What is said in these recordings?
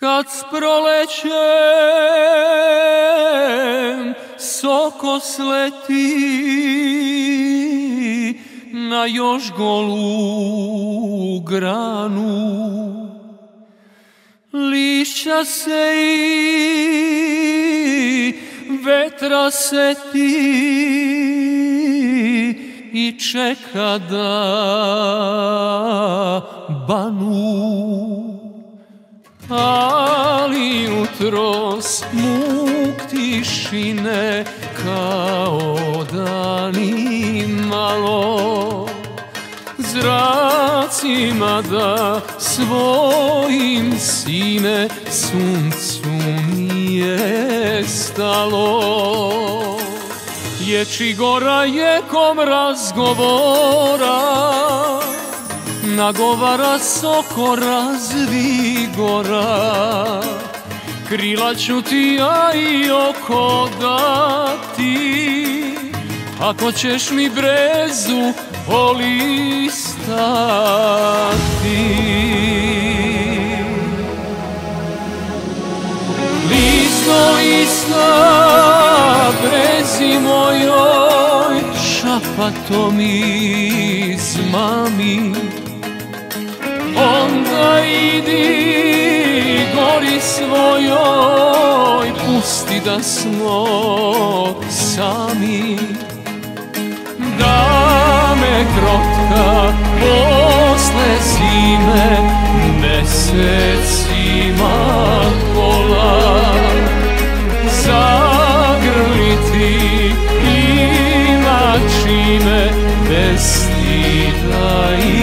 Kad s prolećem soko sleti na još golu granu. Lišća se i vetra seti i čeka da banu ali jutros muk tišine kao dani malo zracima da svojim sine suncu nije stalo. Ječi gora jekom razgovora nagovara soko razvigora. Krila ću ti ja i oko dati Ako ćeš mi brezu olistati. Listo ista brezi mojoj Šapatom izmami Onda idi gori svojoj Pusti da smo sami. Da me krotka posle zime Mesecima kola Zagrliti ima čime Bez stida i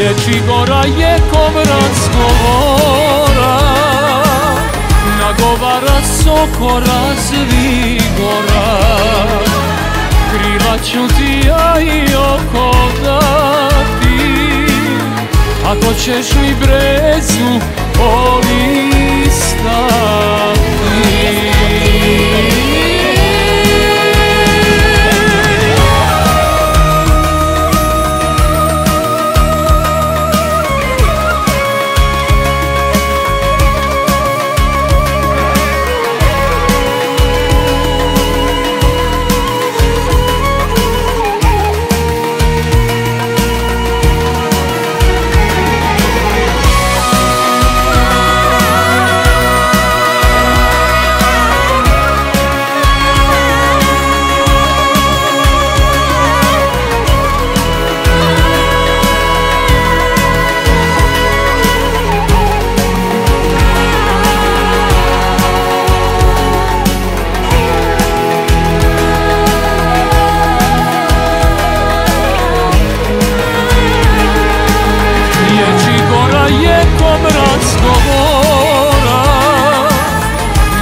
Riječi gora jekom razgovora Nagovara soko razvigora Krila ću ti ja i oko dati. Ako ćeš mi brezu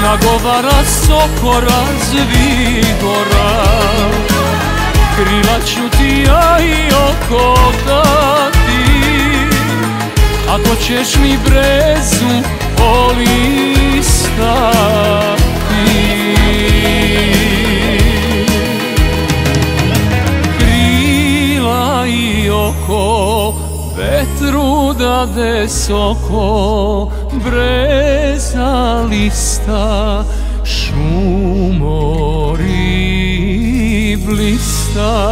nagovara soko razvigora Krila ću ti ja i oko dati Ako ćeš mi brezu polistati Krila i oko vetru dade soko breza lista šumori blista